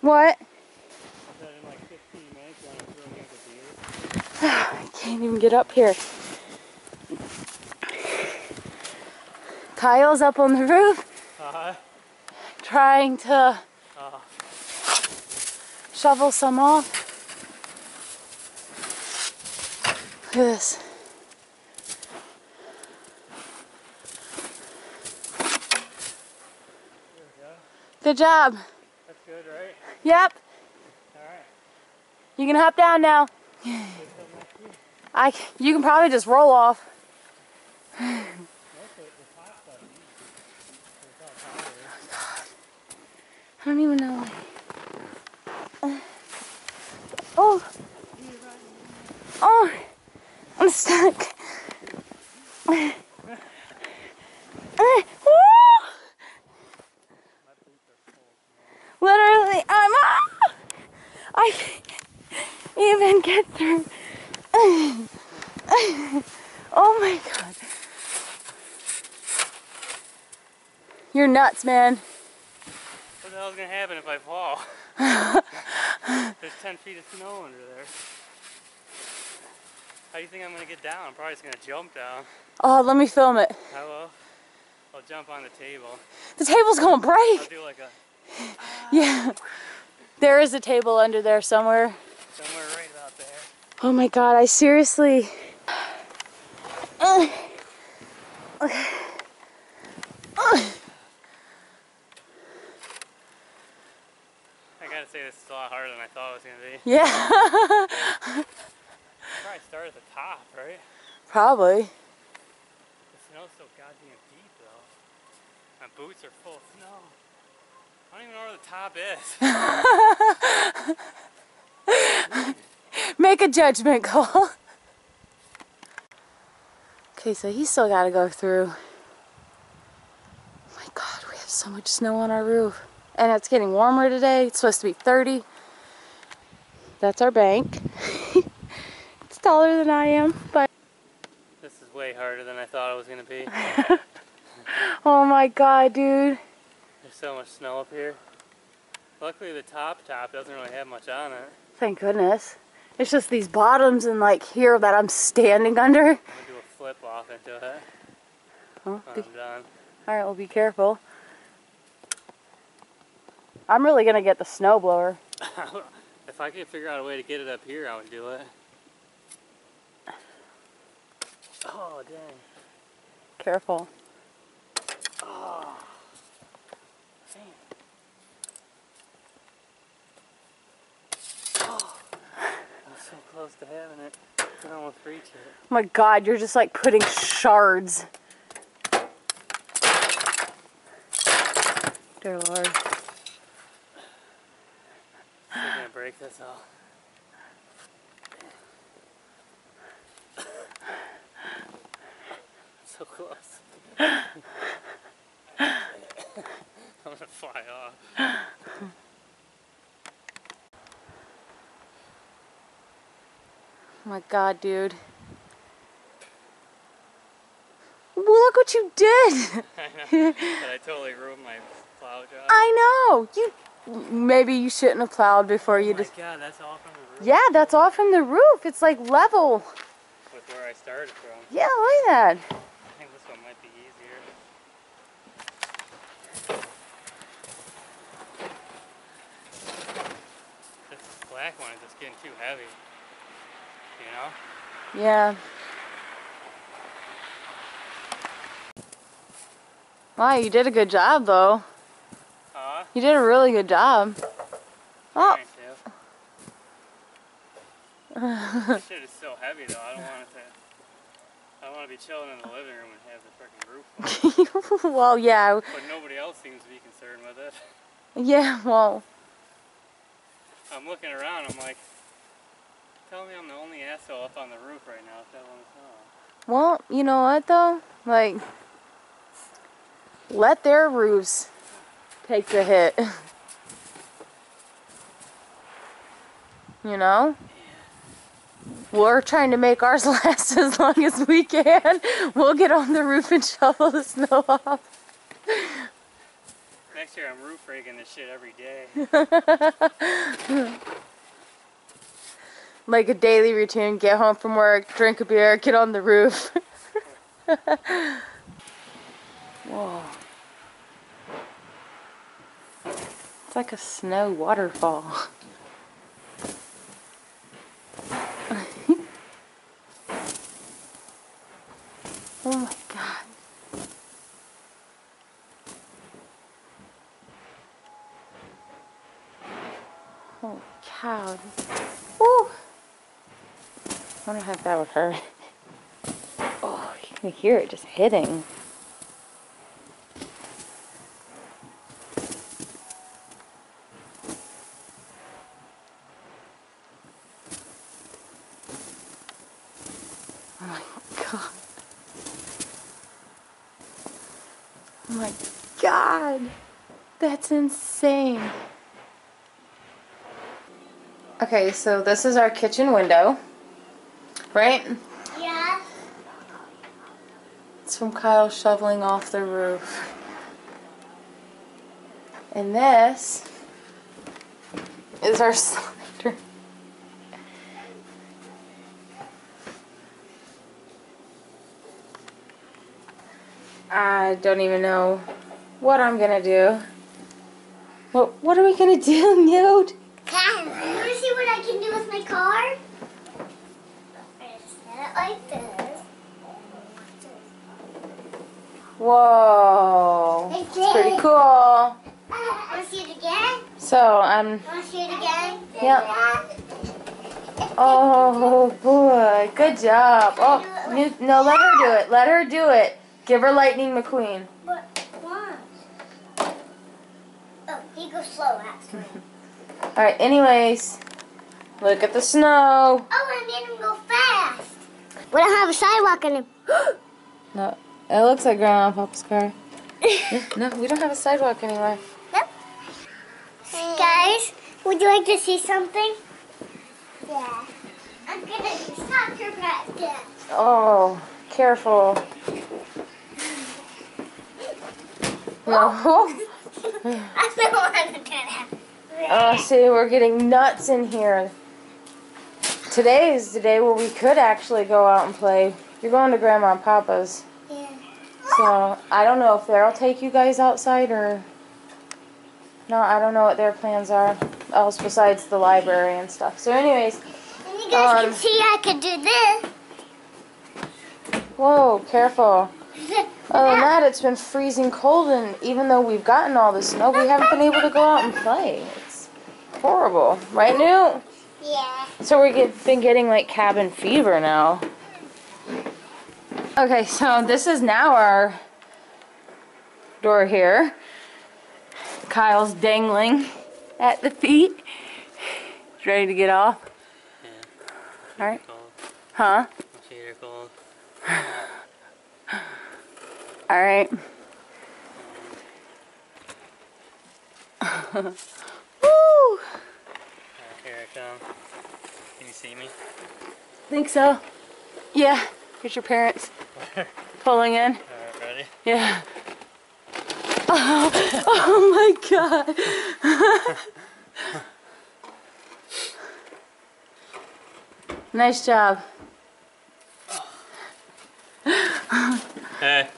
What? I can't even get up here. Kyle's up on the roof Uh, trying to uh, shovel some off. Look at this. Good job. That's good, right? Yep. You can hop down now. I, you can probably just roll off. Most of it, the top stuff, easy. It's all powder. I don't even know. Oh. Oh. I'm stuck. Uh, woo! Literally, I'm ah! I can't even get through. Oh my god. You're nuts, man. What the hell's gonna happen if I fall? There's 10 feet of snow under there. How do you think I'm gonna get down? I'm probably just gonna jump down. Oh, let me film it. I will. I'll jump on the table. The table's gonna I'll break. do like a Yeah. There is a table under there somewhere. somewhere right about there. Oh my god, I seriously. I gotta say this is a lot harder than I thought it was gonna be. Yeah. Probably start at the top, right? Probably. The snow's so goddamn deep though. My boots are full of snow. I don't even know where the top is. Make a judgment call. Okay, so he's still got to go through. Oh my god, we have so much snow on our roof. And it's getting warmer today. It's supposed to be 30. That's our bank. it's taller than I am, but This is way harder than I thought it was gonna be. oh my god, dude. There's so much snow up here. Luckily the top top doesn't really have much on it. Thank goodness. It's just these bottoms and like here that I'm standing under. I'm gonna do a flip off into it be- I'm done. all right, well, be careful. I'm really gonna get the snow blower. if I could figure out a way to get it up here, I would do it. Oh dang. Careful. Oh. Man. Oh. I'm so close to having it. I can almost reach it. Oh my god, you're just like putting shards. Dear lord. I'm gonna break this all. so close. I'm gonna fly off. My god, dude. Well, look what you did! I know. But I totally ruined my plow job. I know! You maybe you shouldn't have plowed before you oh my just god, that's all from the roof Yeah, that's all from the roof. It's like level. with where I started from. Yeah, look at that. I think this one might be easier. This black one is just getting too heavy. You know? Yeah. Wow, you did a good job though. Huh? You did a really good job. Oh, Thank you. This shit is so heavy though. I don't want it to. I don't want to be chilling in the living room and have the freaking roof well, yeah, But nobody else seems to be concerned with it. yeah, well, I'm looking around. I'm like, tell me I'm the only asshole up on the roof right now. If that one's not. well, you know what though? Like, let their roofs take the hit. You know? We're trying to make ours last as long as we can. We'll get on the roof and shovel the snow off. Next next year I'm roof rigging this shit every day. Like a daily routine. Get home from work, drink a beer, get on the roof. Whoa. It's like a snow waterfall. oh my god. Holy cow. Wonder how that would hurt. Oh, you can hear it just hitting. Oh my god. Oh my god. That's insane. Okay, so this is our kitchen window. Right? Yeah. It's from Kyle shoveling off the roof. And this is our slider. I don't even know what I'm gonna do. What what are we gonna do, Newt? Can you want to see what I can do with my car? I just set it like this. Whoa. It's pretty cool. Want to see it again? So um, I'm Want to see it again? Yep. Oh boy, good job. Oh, New, no, let her do it. Let her do it. Give her Lightning McQueen. But why? Oh, he goes slow actually. All right. Anyways, look at the snow. oh, I made him go. We don't have a sidewalk in him. No, it looks like Grandma and Papa's car. No, we don't have a sidewalk anywhere. Guys, would you like to see something? Yeah. I'm gonna do soccer practice. Oh, careful. No. I don't want to do that. Oh, see, we're getting nuts in here. Today is the day where we could actually go out and play. You're going to Grandma and Papa's. Yeah. So I don't know if they'll take you guys outside or no. I don't know what their plans are else besides the library and stuff. So, anyways, And you guys Um, can see I can do this. whoa, careful. Other than that, it's been freezing cold, and even though we've gotten all the snow, we haven't been able to go out and play. It's horrible, right, New? Yeah. So we've get, been getting like cabin fever now. Okay, so this is now our door here. Kyle's dangling at the feet. He's ready to get off. Yeah. Alright. Cold. Huh? My feet are cold. Alright, I come. Uh, can you see me? Think so? Yeah. Here's your parents pulling in. Alright, ready? Yeah. Oh, oh my god. nice job. Hey.